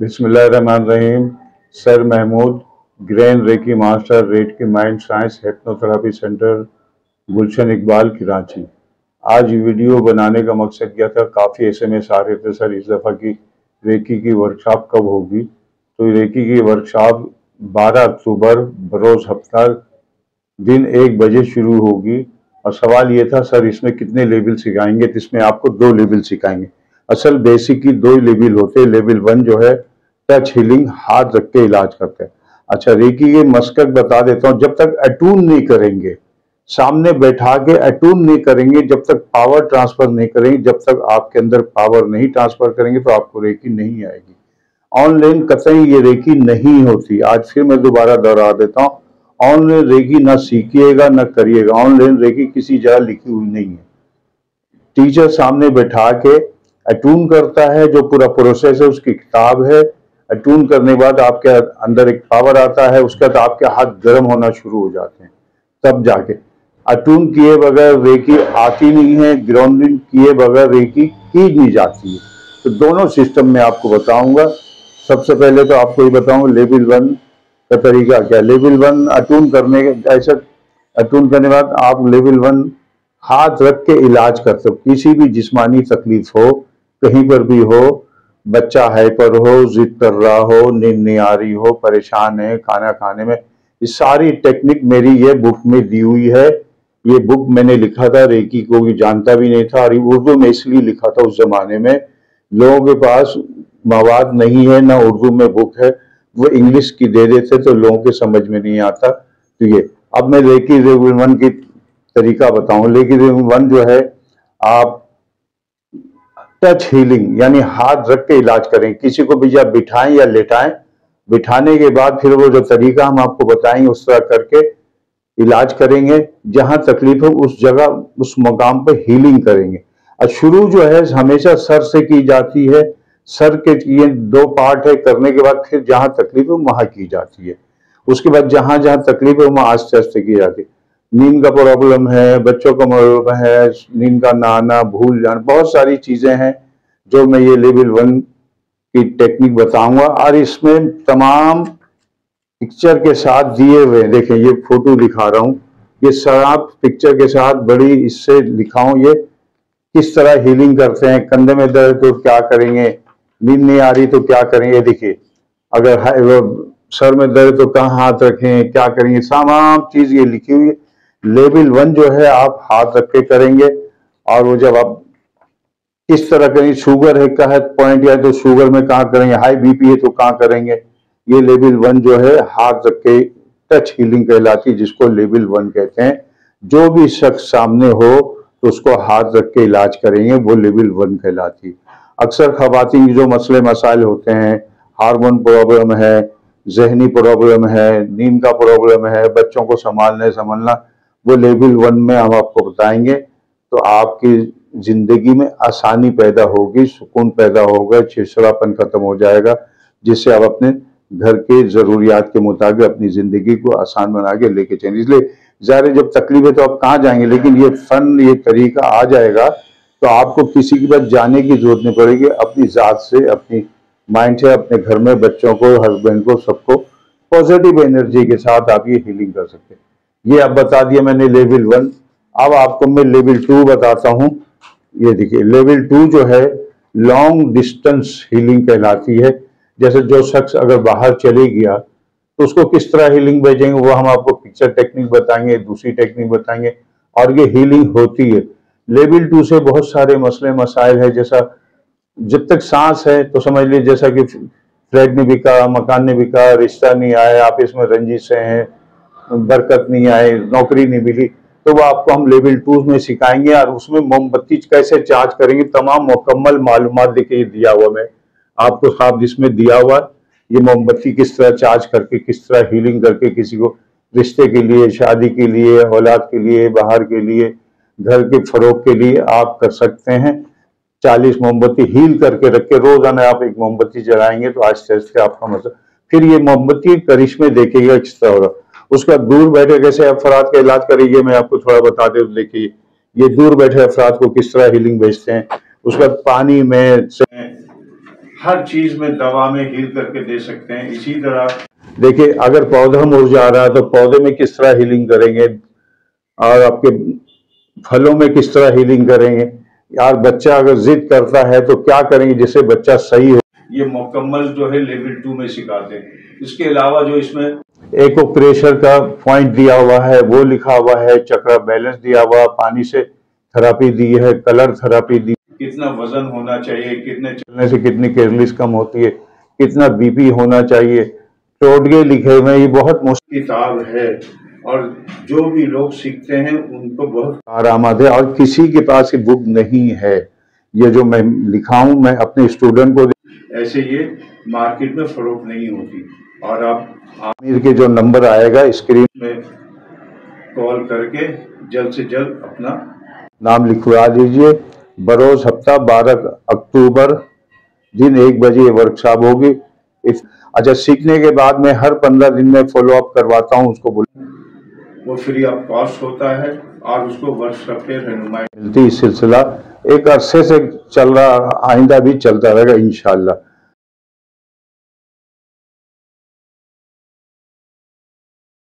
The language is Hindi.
बिस्मिल्लाहिर्रहमानिर्रहीम। Sir Mahmood, grand reiki master red की mind science hypnotherapy centre Gulshan Iqbal Karachi आज वीडियो बनाने का मकसद क्या था, काफ़ी एम एस आ रहे थे सर, इस दफ़ा की रेकी की वर्कशॉप कब होगी? तो रेकी की वर्कशॉप 12 अक्टूबर, बरोज़ हफ़्ता, दिन एक बजे शुरू होगी। और सवाल ये था, सर इसमें कितने लेवल सिखाएँगे? तो इसमें आपको दो लेवल सिखाएँगे। असल बेसिक की दो लेवल होते हैं। लेवल वन जो है टच हीलिंग हाथ रख के इलाज करते हैं। अच्छा रेकी, ये मस्कक बता देता हूँ, जब तक अटून नहीं करेंगे, सामने बैठा के अटून नहीं करेंगे, जब तक पावर ट्रांसफ़र नहीं करेंगे, जब तक आपके अंदर पावर नहीं ट्रांसफ़र करेंगे तो आपको रेकी नहीं आएगी। ऑनलाइन कतई ये रेकी नहीं होती। आज फिर मैं दोबारा दोहरा देता हूँ। ऑनलाइन रेकी ना सीखिएगा, ना करिएगा। ऑनलाइन रेकी किसी जगह लिखी हुई नहीं है। टीचर सामने बैठा के अटून करता है, जो पूरा प्रोसेस है, उसकी किताब है। अटून करने के बाद आपके अंदर एक पावर आता है, उसके बाद आपके हाथ गर्म होना शुरू हो जाते हैं, तब जाके। अटून किए बगैर रेकी आती नहीं है ग्राउंडिंग किए बगैर रेकी की नहीं जाती है। तो दोनों सिस्टम में आपको बताऊँगा। सबसे पहले तो आपको ये बताऊँगा लेवल वन का तरीका क्या? लेवल वन अटून करने ऐसा अटून करने के बाद आप लेवल वन हाथ रख के इलाज कर सकते किसी भी जिस्मानी तकलीफ़ हो कहीं पर भी हो, बच्चा हाइपर हो जिद कर रहा हो नींद नहीं आ रही हो, परेशान है, खाना खाने में, ये सारी टेक्निक मेरी ये बुक में दी हुई है। ये बुक मैंने लिखा था, रेकी को भी जानता भी नहीं था, और उर्दू में इसलिए लिखा था उस जमाने में। लोगों के पास मवाद नहीं है, ना उर्दू में बुक है। वो इंग्लिश की दे देते तो लोगों के समझ में नहीं आता। तो ये, अब मैं रेकी वन की तरीका बताऊँ। लेकिन वन जो है, आप टच हीलिंग यानी हाथ रख के इलाज करें। किसी को भी या बिठाएँ या लेटाएँ, बिठाने के बाद फिर वो जो तरीका हम आपको बताएँगे उस तरह करके इलाज करेंगे। जहाँ तकलीफ़ हो, उस जगह, उस मकाम पर हीलिंग करेंगे। और शुरू जो है, हमेशा सर से की जाती है। सर के ये दो पार्ट है, करने के बाद फिर जहाँ तकलीफ़ है, वहाँ की जाती है। उसके बाद जहाँ जहाँ तकलीफ़ है, वहाँ आस्ते आस्ते की जाती है। नींद का प्रॉब्लम है, बच्चों का प्रॉब्लम है, नींद का नहाना, भूल जाना, बहुत सारी चीज़ें हैं जो मैं ये लेवल वन की टेक्निक बताऊँगा। और इसमें तमाम पिक्चर के साथ दिए हुए देखें, ये फ़ोटो दिखा रहा हूँ। ये शराब पिक्चर के साथ बड़ी इससे लिखाऊं ये किस तरह हीलिंग करते हैं, कंधे में दर्द तो क्या करेंगे, नींद नहीं आ रही तो क्या करेंगे देखिए, अगर सर में दर्द तो कहाँ हाथ रखें, क्या करेंगे? तमाम चीज़ ये लिखी हुई है। लेवल वन जो है, आप हाथ रख के करेंगे। और वो जब आप किस तरह करेंगे शुगर है का है पॉइंट या तो शुगर में कहाँ करेंगे हाई बीपी है तो कहाँ करेंगे? ये लेवल वन जो है, हाथ रख के टच हीलिंग कहलाती जिसको लेवल वन कहते हैं। जो भी शख्स सामने हो तो उसको हाथ रख के इलाज करेंगे, वो लेवल वन कहलाती अक्सर खवातीन जो मसले मसाइल होते हैं, हार्मोन प्रॉब्लम है, जहनी प्रॉब्लम है, नींद का प्रॉब्लम है, बच्चों को संभालने, संभालना वो लेवल वन में हम आपको बताएँगे तो आपकी ज़िंदगी में आसानी पैदा होगी, सुकून पैदा होगा, चिड़चिड़ापन खत्म हो जाएगा, जिससे आप अपने घर के जरूरियात के मुताबिक अपनी ज़िंदगी को आसान बना के लेके चलें। इसलिए ज़ाहिर जब तकलीफ़ है तो आप कहाँ जाएँगे, लेकिन ये फन, ये तरीका आ जाएगा तो आपको किसी के पास जाने की ज़रूरत नहीं पड़ेगी। अपनी ज़ात से, अपनी माइंड से, अपने घर में बच्चों को, हस्बैंड को, सबको पॉजिटिव एनर्जी के साथ आप ये हीलिंग कर सकते हैं। ये अब बता दिया मैंने लेवल वन अब आपको मैं लेवल टू बताता हूँ। ये देखिए लेवल टू जो है लॉन्ग डिस्टेंस हीलिंग कहलाती है। जैसे जो शख्स अगर बाहर चले गया तो उसको किस तरह हीलिंग भेजेंगे, वो हम आपको पिक्चर टेक्निक बताएँगे, दूसरी टेक्निक बताएँगे, और ये हीलिंग होती है। लेवल टू से बहुत सारे मसले, मसाइल है। जैसा जब तक सांस है तो समझ लीजिए जैसा कि फ्लैट ने बिका मकान ने बिका रिश्ता नहीं आया, आप इसमें रंजिश हैं बरकत नहीं आए, नौकरी नहीं मिली तो वो आपको हम लेवल टू में सिखाएँगे और उसमें मोमबत्ती कैसे चार्ज करेंगे, तमाम मुकम्मल मालूम देखिए दिया हुआ मैं आपको साफ़ जिसमें दिया हुआ ये मोमबत्ती किस तरह चार्ज करके, किस तरह हीलिंग करके किसी को रिश्ते के लिए, शादी के लिए, औलाद के लिए, बाहर के लिए, घर के फरोग के लिए आप कर सकते हैं। चालीस मोमबत्ती हील करके रख के रोज़ाना आप एक मोमबत्ती जलाएँगे तो आस्ते आस्ते आपका मतलब फिर ये मोमबत्ती करिश्मे देखेगा किस तरह होगा उसका दूर बैठे कैसे अफराद का इलाज करेंगे मैं आपको थोड़ा बता दे, देखिए, ये दूर बैठे अफराद को किस तरह हीलिंग भेजते हैं। उसका पानी में हर चीज़ में दवा में हील करके दे सकते हैं, इसी तरह। देखिए, अगर पौधा मुरझा रहा है तो पौधे में किस तरह हीलिंग करेंगे? और आपके फलों में किस तरह हीलिंग करेंगे? यार, बच्चा अगर जिद करता है तो क्या करेंगे जिससे बच्चा सही हो? ये मुकम्मल जो है लेवल टू में सिखाते हैं। इसके अलावा जो इसमें एक प्रेशर का पॉइंट दिया हुआ है, वो लिखा हुआ है, चक्रा बैलेंस दिया हुआ, पानी से थेरापी दी है कलर थेरापी दी। कितना वज़न होना चाहिए, कितने चलने से कितनी कैलरीज कम होती है, कितना बीपी होना चाहिए टोटगे लिखे हुए ये बहुत मुश्किल किताब है, और जो भी लोग सीखते हैं, उनको बहुत आरामद है, और किसी के पास ये बुक नहीं है, ये जो मैं लिखा हूँ मैं अपने स्टूडेंट को ऐसे ये मार्केट में फरोख नहीं होती। और आप आमिर के जो नंबर आएगा स्क्रीन में कॉल करके जल्द से जल्द अपना नाम लिखवा दीजिए। बरोज हफ़्ता बारह अक्टूबर दिन एक बजे वर्कशॉप होगी। इस अच्छा सीखने के बाद मैं हर पंद्रह दिन में फॉलो अप करवाता हूँ उसको बोल वो फ्री ऑफ़ कॉस्ट होता है और उसको वर्कशॉप पे रहनुमाई मिलती सिलसिला। एक अरसे से चल रहा आइंदा भी चलता रहेगा इंशाल्लाह।